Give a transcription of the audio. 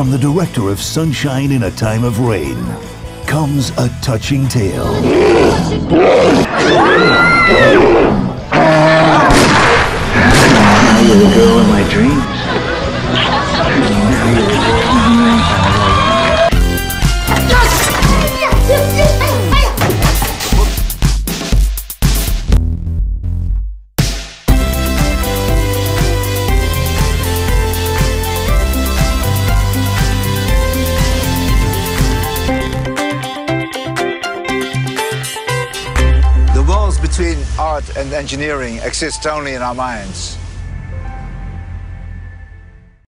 From the director of Sunshine in a Time of Rain comes a touching tale. Between art and engineering exists only in our minds.